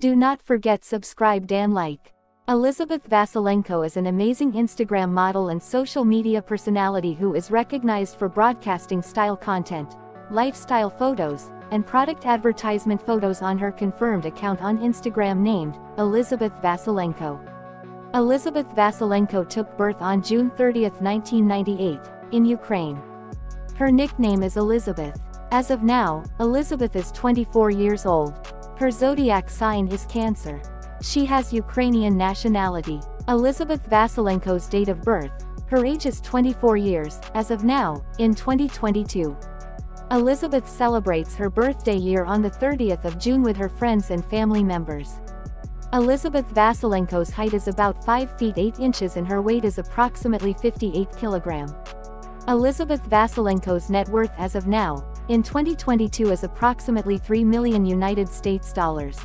Do not forget subscribe and like. Elizabeth Vasilenko is an amazing Instagram model and social media personality who is recognized for broadcasting style content, lifestyle photos, and product advertisement photos on her confirmed account on Instagram named Elizabeth Vasilenko. Elizabeth Vasilenko took birth on June 30, 1998, in Ukraine. Her nickname is Elizabeth. As of now, Elizabeth is 24 years old. Her zodiac sign is Cancer. She has Ukrainian nationality. Elizabeth Vasilenko's date of birth, her age is 24 years, as of now, in 2022. Elizabeth celebrates her birthday year on the 30th of June with her friends and family members. Elizabeth Vasilenko's height is about 5 feet 8 inches and her weight is approximately 58 kilogram. Elizabeth Vasilenko's net worth as of now, in 2022 is approximately 3 million United States dollars.